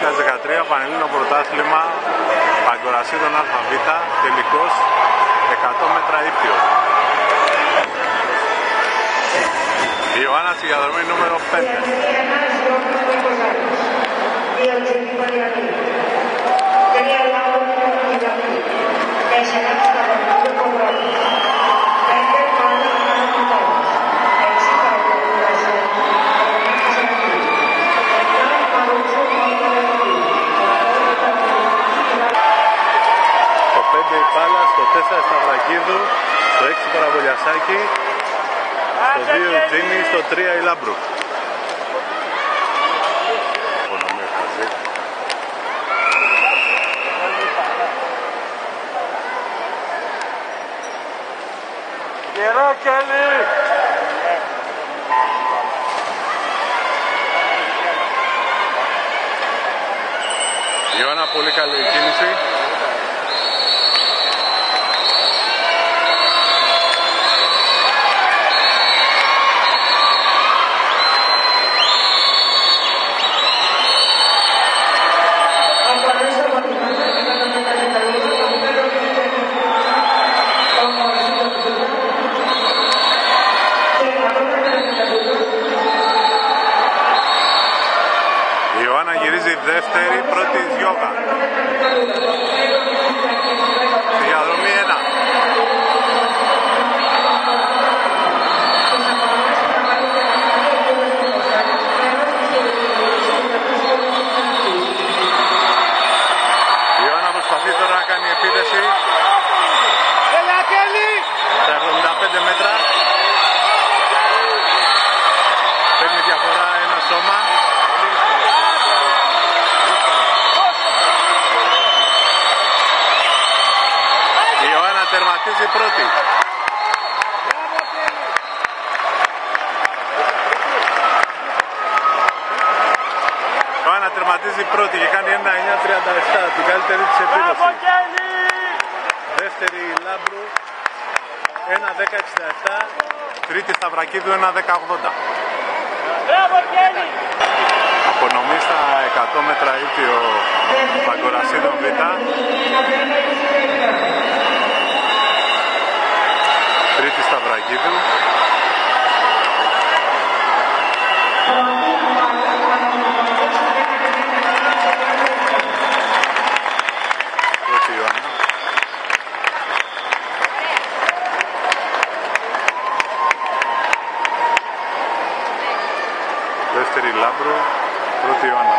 2013 Πανελλήνιο Πρωτάθλημα Παγκορασίδων ΑΒ τελικός 100 μέτρα ύπτιο. Η Ιωάννας στη διαδρομή νούμερο 5. Σταυρακίδου, στο 6 Παραβολιασάκη, στο 2 Τζίνι, στο 3 Ηλάμπρου. Καιρό Κέλλη! Ιωάννα, πολύ καλή κίνηση. Γυρίζει δεύτερη, πρώτη γιόγα. Τερματίζει πρώτη. Πάει τερματίζει πρώτη και κάνει 1-9-37, την καλύτερη της επίδοση. Δεύτερη Λάμπρου, 1-10-67, τρίτη Σταυρακίδου 1-10-80. Απονομής στα 100 μέτρα ήλθιο Παγκορασίδων Β. δεύτερη Λάμπρο, πρώτη Ιωάννα.